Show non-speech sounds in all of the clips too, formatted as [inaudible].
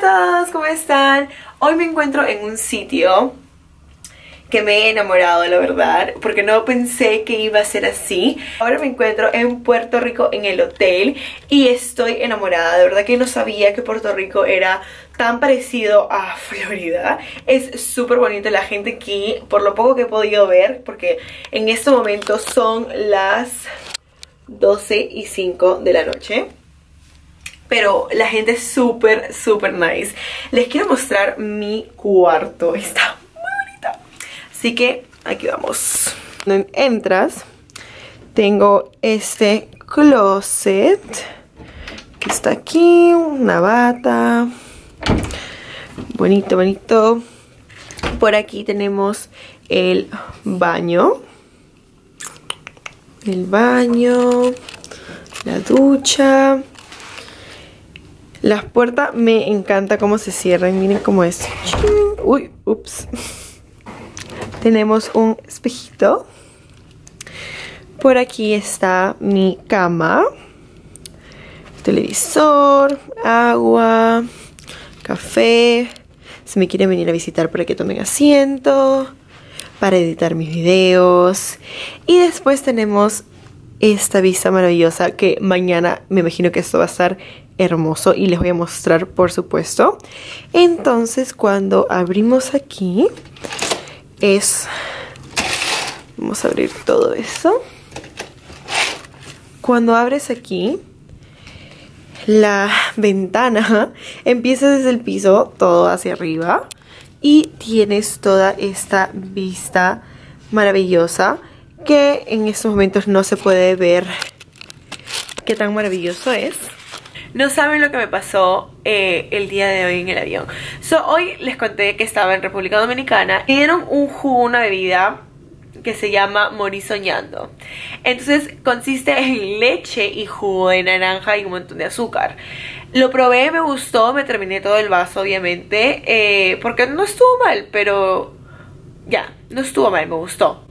A todos, ¿cómo están? Hoy me encuentro en un sitio que me he enamorado, la verdad, porque no pensé que iba a ser así. Ahora me encuentro en Puerto Rico en el hotel y estoy enamorada. De verdad que no sabía que Puerto Rico era tan parecido a [laughs] Florida. Es súper bonita la gente aquí, por lo poco que he podido ver, porque en este momento son las 12 y 5 de la noche pero la gente es súper, súper nice. Les quiero mostrar mi cuarto. Está muy bonita. Así que aquí vamos. Entras, tengo este closet que está aquí, una bata. Bonito, bonito. Por aquí tenemos el baño. El baño, la ducha. Las puertas me encanta cómo se cierran. Miren cómo es. Uy, ups. Tenemos un espejito. Por aquí está mi cama. Televisor, agua, café. Si me quieren venir a visitar para que tomen asiento. Para editar mis videos. Y después tenemos esta vista maravillosa que mañana me imagino que esto va a estar hermoso y les voy a mostrar por supuesto. Entonces cuando abrimos aquí es vamos a abrir todo eso. Cuando abres aquí la [laughs] ventana empieza desde el piso todo hacia arriba y tienes toda esta vista maravillosa que en estos momentos no se puede ver qué tan maravilloso es no saben lo que me pasó eh, el día de hoy en el avión. So, hoy les conté que estaba en República Dominicana y dieron un jugo, una bebida que se llama Morí Soñando. Entonces consiste en leche y jugo de naranja y un montón de azúcar. Lo probé, me gustó, me terminé todo el vaso obviamente, eh, porque no estuvo mal, pero ya, no estuvo mal, me gustó.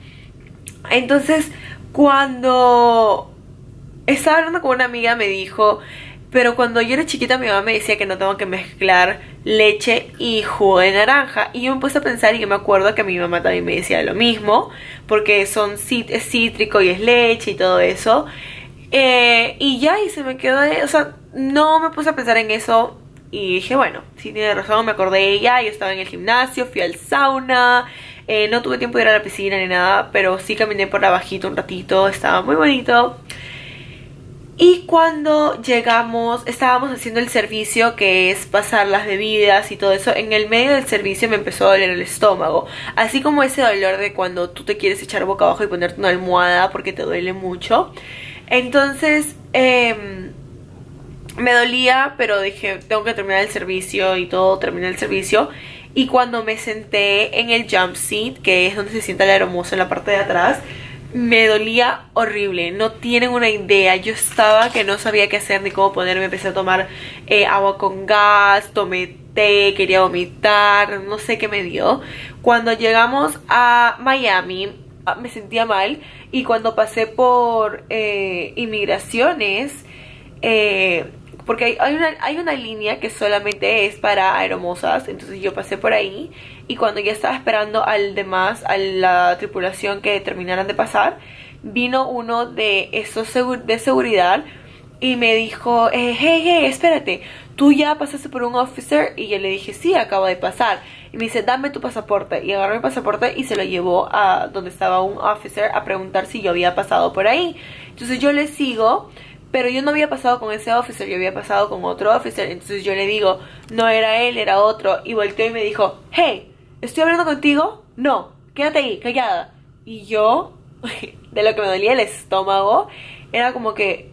Entonces, cuando estaba hablando con una amiga me dijo pero cuando yo era chiquita mi mamá me decía que no tengo que mezclar leche y jugo de naranja. Y yo me puse a pensar y yo me acuerdo que mi mamá también me decía lo mismo. Porque son es cítrico y es leche y todo eso. Eh, y ya, y se me quedó. O sea, no me puse a pensar en eso. Y dije, bueno, sí tiene razón, me acordé de ella. Yo estaba en el gimnasio, fui al sauna. Eh, no tuve tiempo de ir a la piscina ni nada. Pero sí caminé por abajito un ratito. Estaba muy bonito. Y cuando llegamos, estábamos haciendo el servicio que es pasar las bebidas y todo eso. En el medio del servicio me empezó a doler el estómago. Así como ese dolor de cuando tú te quieres echar boca abajo y ponerte una almohada porque te duele mucho. Entonces, em, me dolía, pero dije, tengo que terminar el servicio y todo, terminé el servicio. Y cuando me senté en el jump seat, que es donde se sienta la hermosa en la parte de atrás, me dolía horrible, no tienen una idea, yo estaba que no sabía qué hacer ni cómo ponerme, empecé a tomar eh, agua con gas, tomé té, quería vomitar, no sé qué me dio. Cuando llegamos a Miami ah, me sentía mal y cuando pasé por eh, inmigraciones, eh, porque hay, una, hay una línea que solamente es para aeromosas, entonces yo pasé por ahí y cuando ya estaba esperando al demás, a la tripulación que terminaran de pasar, vino uno de esos de seguridad y me dijo, eh, hey, hey, espérate, tú ya pasaste por un officer y yo le dije, sí, acabo de pasar. Y me dice, dame tu pasaporte. Y agarró mi pasaporte y se lo llevó a donde estaba un officer a preguntar si yo había pasado por ahí. Entonces yo le sigo pero yo no había pasado con ese officer, yo había pasado con otro officer. Entonces yo le digo, no era él, era otro. Y volteó y me dijo, hey, ¿estoy hablando contigo? No, quédate ahí, callada. Y yo, [laughs] de lo que me dolía el estómago, era como que,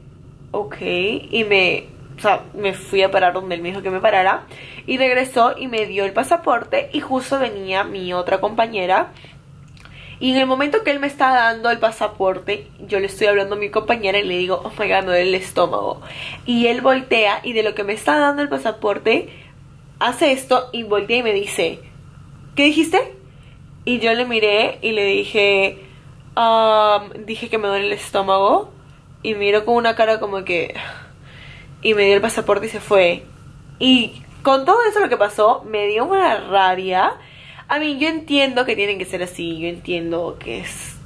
ok. Y me, o sea, me fui a parar donde él me dijo que me parara. Y regresó y me dio el pasaporte. Y justo venía mi otra compañera y en el momento que él me está dando el pasaporte, yo le estoy hablando a mi compañera y le digo, oh my god, me duele el estómago. Y él voltea y de lo que me está dando el pasaporte, hace esto y voltea y me dice, ¿qué dijiste? Y yo le miré y le dije, dije que me duele el estómago. Y miró con una cara como que... Y me dio el pasaporte y se fue. Y con todo eso lo que pasó, me dio una rabia. A mí, yo entiendo que tienen que ser así, yo entiendo que es.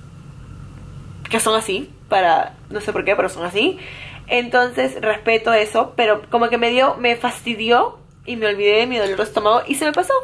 que son así, para. no sé por qué, pero son así. Entonces, respeto eso, pero como que me dio, me fastidió y me olvidé de mi dolor de estómago y se me pasó.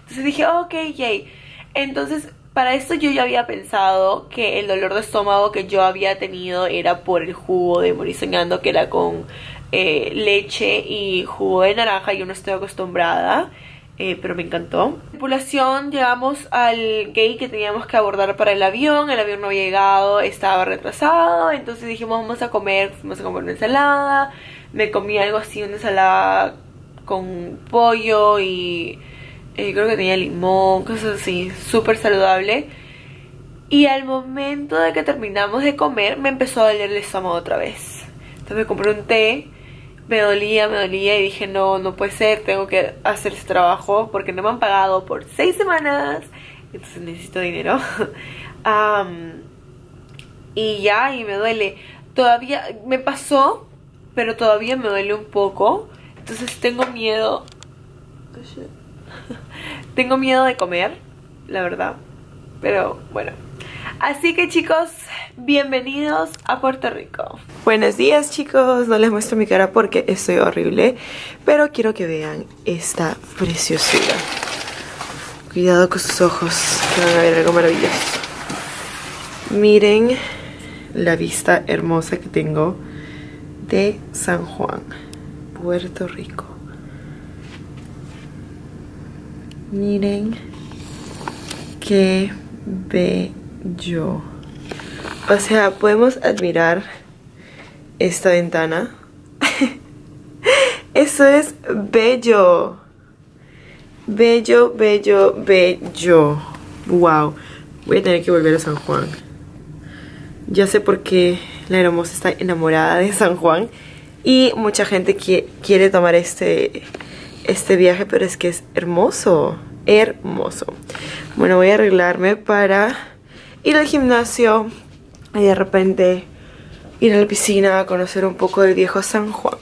Entonces dije, ok, yay. Entonces, para esto yo ya había pensado que el dolor de estómago que yo había tenido era por el jugo de morir soñando, que era con eh, leche y jugo de naranja. Yo no estoy acostumbrada. Eh, pero me encantó. Tripulación, llegamos al gate que teníamos que abordar para el avión. El avión no había llegado, estaba retrasado. Entonces dijimos, vamos a comer. Fuimos a comer una ensalada. Me comí algo así, una ensalada con pollo y eh, creo que tenía limón, cosas así, súper saludable. Y al momento de que terminamos de comer, me empezó a doler el estómago otra vez. Entonces me compré un té, me dolía, me dolía y dije, no, no puede ser, tengo que hacer ese trabajo porque no me han pagado por seis semanas. Entonces necesito dinero. [laughs] y ya, y me duele. Todavía me pasó, pero todavía me duele un poco. Entonces tengo miedo. [laughs] tengo miedo de comer, la verdad. Pero bueno. Así que chicos, bienvenidos a Puerto Rico. Buenos días chicos, no les muestro mi cara porque estoy horrible, pero quiero que vean esta preciosura. Cuidado con sus ojos, que van a ver algo maravilloso. Miren la vista hermosa que tengo de San Juan. Puerto Rico. Miren qué bello. O sea, podemos admirar esta ventana. [laughs] Eso es bello. Bello, bello, bello. Wow. Voy a tener que volver a San Juan. Ya sé por qué la hermosa está enamorada de San Juan y mucha gente quiere tomar este, este viaje, pero es que es hermoso, hermoso. Bueno, voy a arreglarme para ir al gimnasio y de repente ir a la piscina a conocer un poco del viejo San Juan.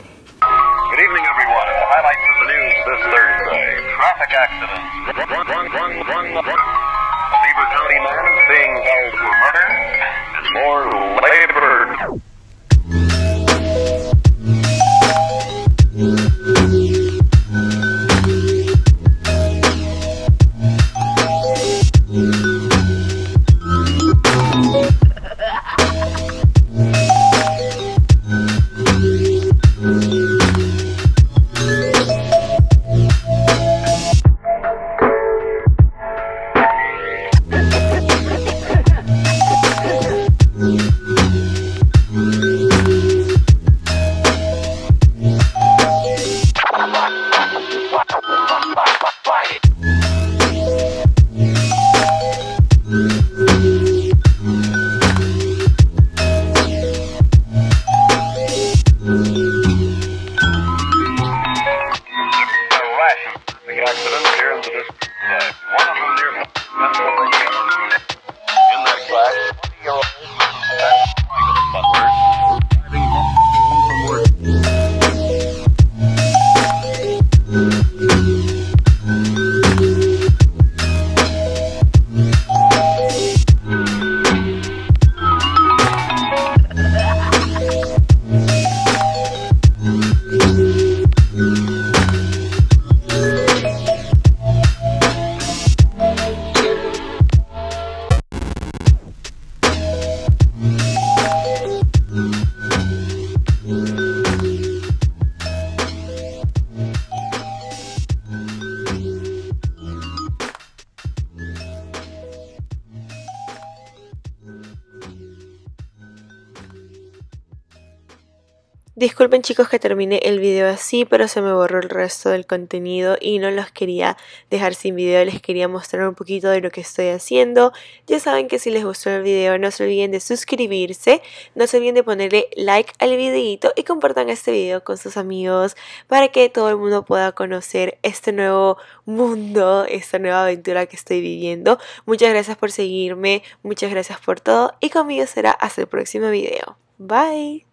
Disculpen chicos que terminé el video así, pero se me borró el resto del contenido y no los quería dejar sin video, les quería mostrar un poquito de lo que estoy haciendo. Ya saben que si les gustó el video no se olviden de suscribirse, no se olviden de ponerle like al videito y compartan este video con sus amigos para que todo el mundo pueda conocer este nuevo mundo, esta nueva aventura que estoy viviendo. Muchas gracias por seguirme, muchas gracias por todo y conmigo será hasta el próximo video. Bye.